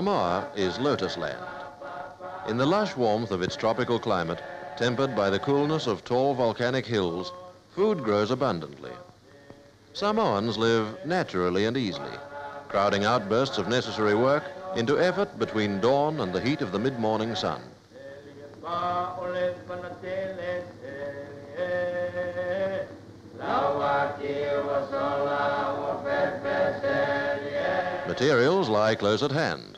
Samoa is lotus land. In the lush warmth of its tropical climate, tempered by the coolness of tall volcanic hills, food grows abundantly. Samoans live naturally and easily, crowding outbursts of necessary work into effort between dawn and the heat of the mid-morning sun. Materials lie close at hand.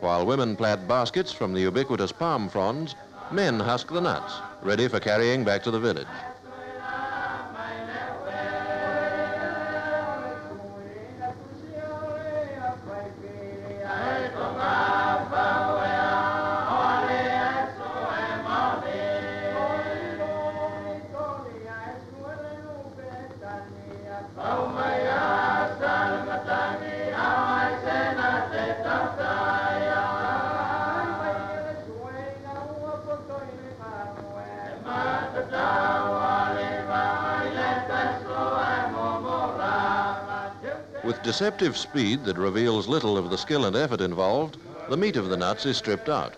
While women plait baskets from the ubiquitous palm fronds, men husk the nuts, ready for carrying back to the village. With deceptive speed that reveals little of the skill and effort involved, the meat of the nuts is stripped out.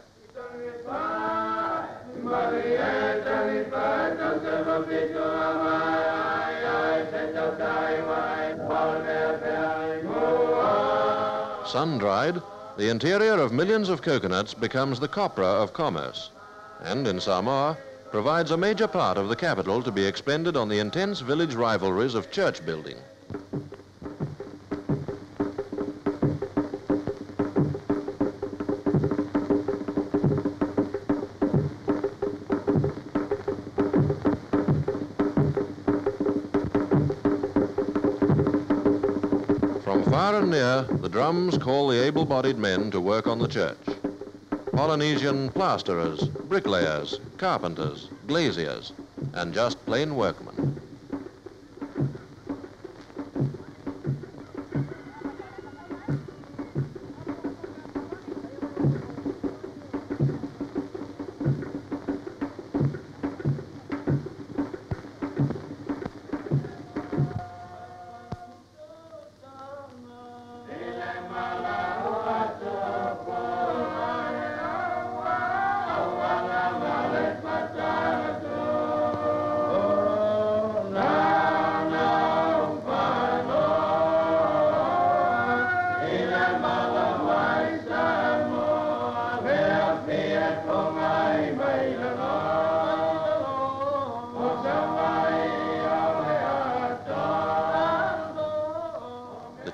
Sun-dried, the interior of millions of coconuts becomes the copra of commerce, and in Samoa, provides a major part of the capital to be expended on the intense village rivalries of church building. Near, the drums call the able-bodied men to work on the church. Polynesian plasterers, bricklayers, carpenters, glaziers, and just plain workmen.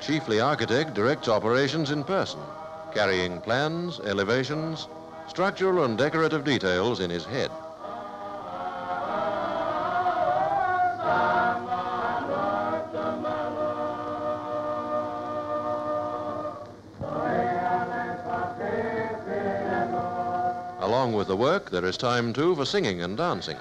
Chiefly architect directs operations in person, carrying plans, elevations, structural and decorative details in his head. Along with the work, there is time too for singing and dancing.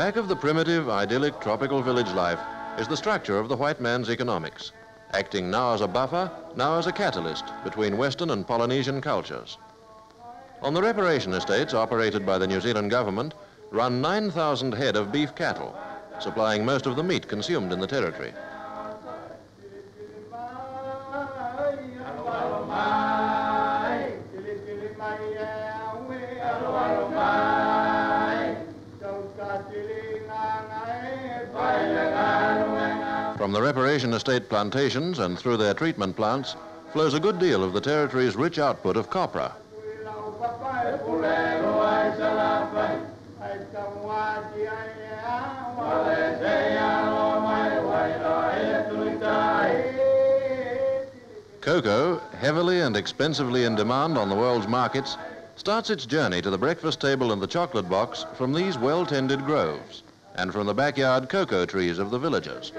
Back of the primitive, idyllic, tropical village life is the structure of the white man's economics, acting now as a buffer, now as a catalyst between Western and Polynesian cultures. On the reparation estates operated by the New Zealand government run 9,000 head of beef cattle, supplying most of the meat consumed in the territory. From the reparation estate plantations and through their treatment plants flows a good deal of the territory's rich output of copra. Cocoa, heavily and expensively in demand on the world's markets, starts its journey to the breakfast table and the chocolate box from these well-tended groves and from the backyard cocoa trees of the villagers.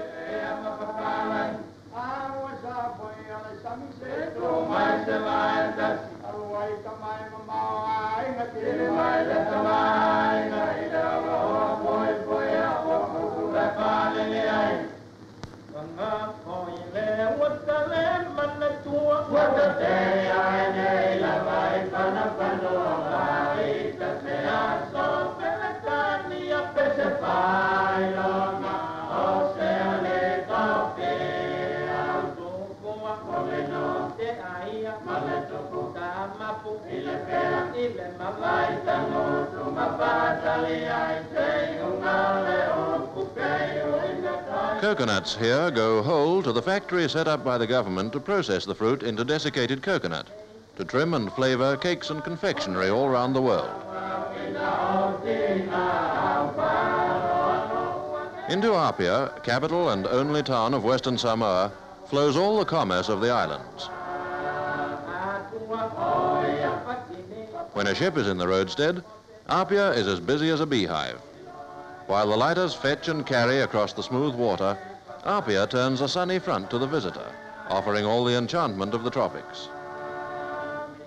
Coconuts here go whole to the factory set up by the government to process the fruit into desiccated coconut, to trim and flavor cakes and confectionery all around the world. Into Apia, capital and only town of Western Samoa, flows all the commerce of the islands. When a ship is in the roadstead, Apia is as busy as a beehive. While the lighters fetch and carry across the smooth water, Apia turns a sunny front to the visitor, offering all the enchantment of the tropics.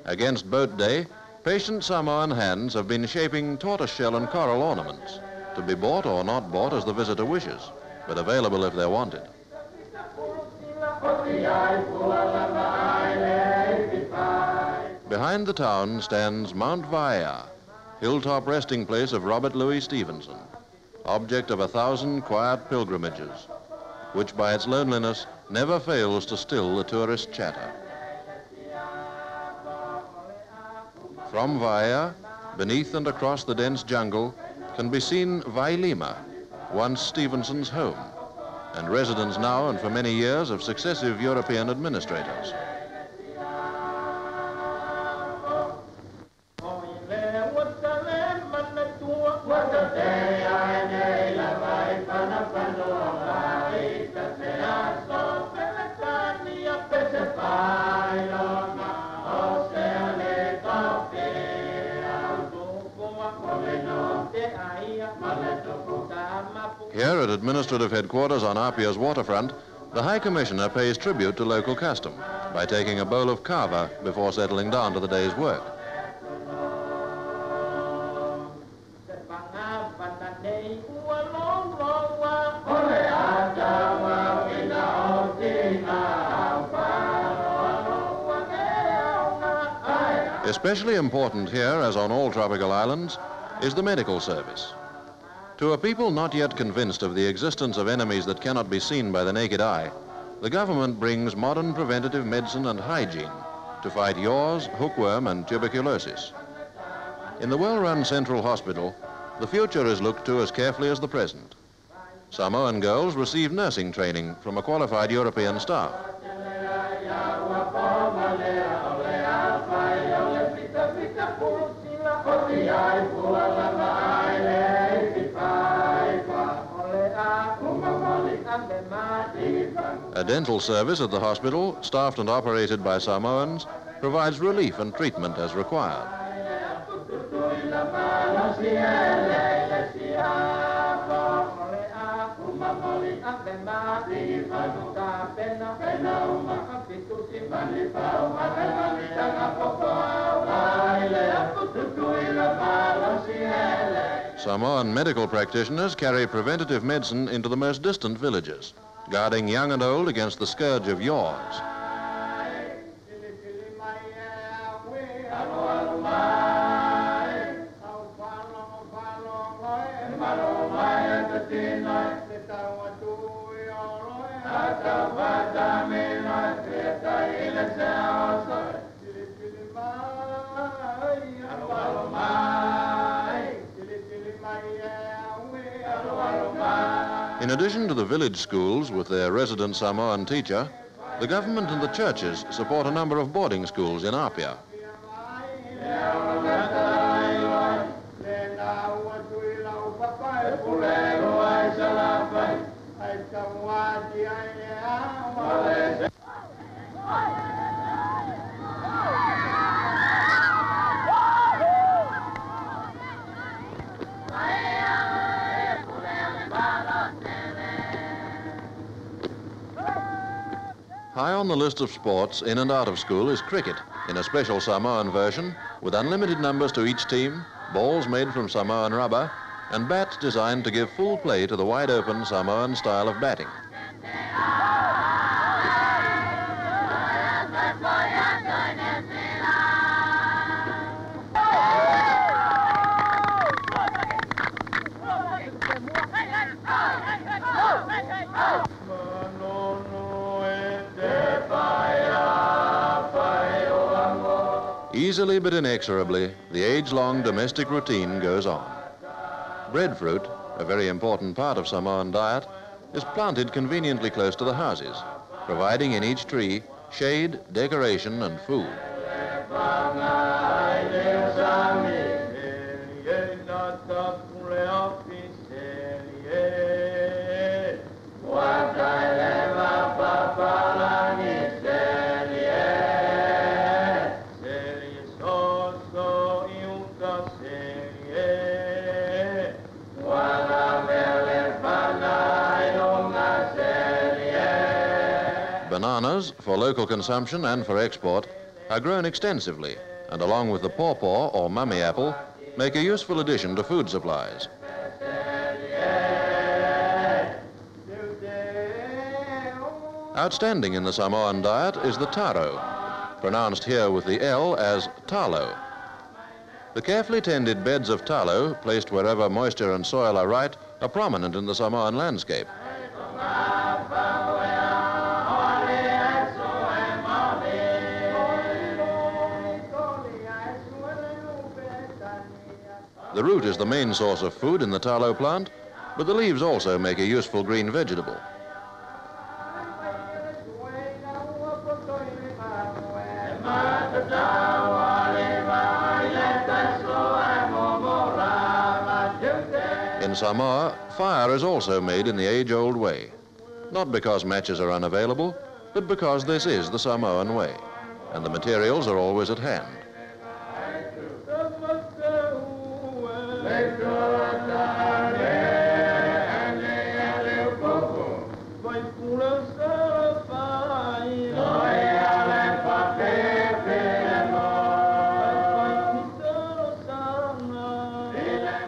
Against boat day, patient Samoan hands have been shaping tortoiseshell and coral ornaments, to be bought or not bought as the visitor wishes, but available if they're wanted. Behind the town stands Mount Vaea, hilltop resting place of Robert Louis Stevenson, object of a thousand quiet pilgrimages, which by its loneliness never fails to still the tourist chatter. From Vaea, beneath and across the dense jungle, can be seen Vailima, once Stevenson's home, and residence now and for many years of successive European administrators. Administrative headquarters on Apia's waterfront, the High Commissioner pays tribute to local custom by taking a bowl of kava before settling down to the day's work. Especially important here, as on all tropical islands, is the medical service. To a people not yet convinced of the existence of enemies that cannot be seen by the naked eye, the government brings modern preventative medicine and hygiene to fight yaws, hookworm, and tuberculosis. In the well-run Central Hospital, the future is looked to as carefully as the present. Samoan girls receive nursing training from a qualified European staff. Dental service at the hospital, staffed and operated by Samoans, provides relief and treatment as required. Samoan medical practitioners carry preventative medicine into the most distant villages, guarding young and old against the scourge of yaws. Addition to the village schools with their resident Samoan teacher, the government and the churches support a number of boarding schools in Apia. On the list of sports in and out of school is cricket, in a special Samoan version, with unlimited numbers to each team, balls made from Samoan rubber, and bats designed to give full play to the wide-open Samoan style of batting. Easily but inexorably, the age-long domestic routine goes on. Breadfruit, a very important part of Samoan diet, is planted conveniently close to the houses, providing in each tree shade, decoration, and food. For local consumption and for export, are grown extensively and along with the pawpaw or mummy apple, make a useful addition to food supplies. Outstanding in the Samoan diet is the taro, pronounced here with the L as talo. The carefully tended beds of talo, placed wherever moisture and soil are right, are prominent in the Samoan landscape. The root is the main source of food in the talo plant, but the leaves also make a useful green vegetable. In Samoa, fire is also made in the age-old way. Not because matches are unavailable, but because this is the Samoan way, and the materials are always at hand.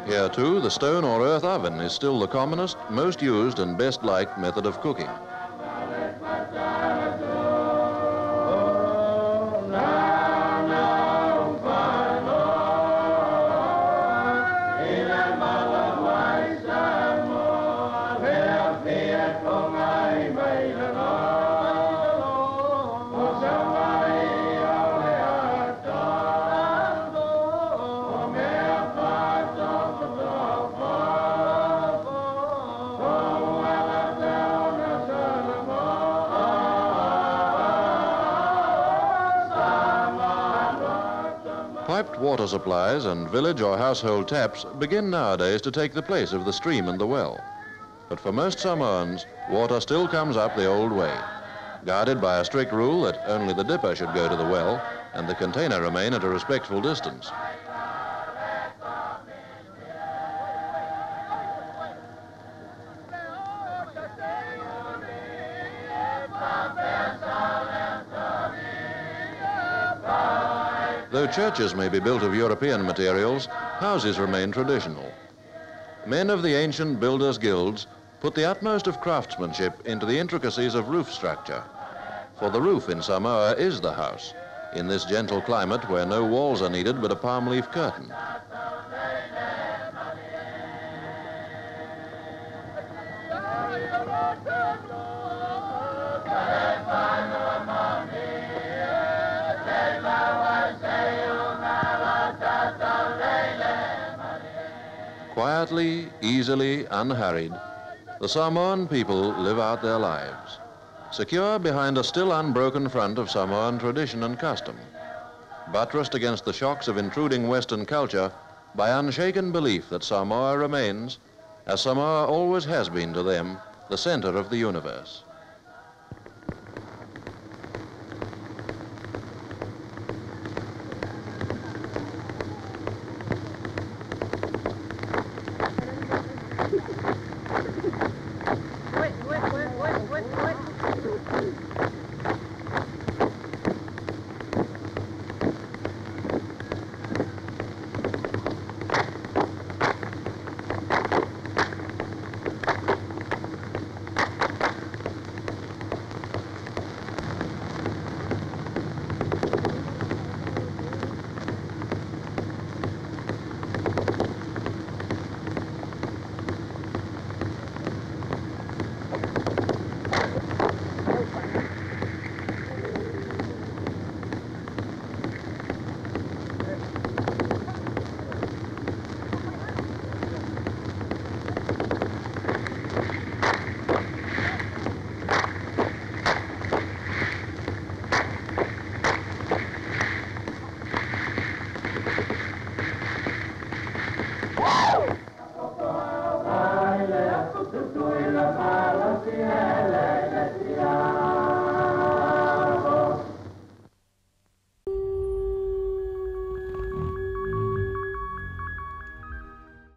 Here too, the stone or earth oven is still the commonest, most used and best liked method of cooking. Water supplies and village or household taps begin nowadays to take the place of the stream and the well. But for most Samoans, water still comes up the old way, guarded by a strict rule that only the dipper should go to the well and the container remain at a respectful distance. Though churches may be built of European materials, houses remain traditional. Men of the ancient builders' guilds put the utmost of craftsmanship into the intricacies of roof structure. For the roof in Samoa is the house, in this gentle climate where no walls are needed but a palm leaf curtain. Quietly, easily, unhurried, the Samoan people live out their lives, secure behind a still unbroken front of Samoan tradition and custom, buttressed against the shocks of intruding Western culture by unshaken belief that Samoa remains, as Samoa always has been to them, the center of the universe.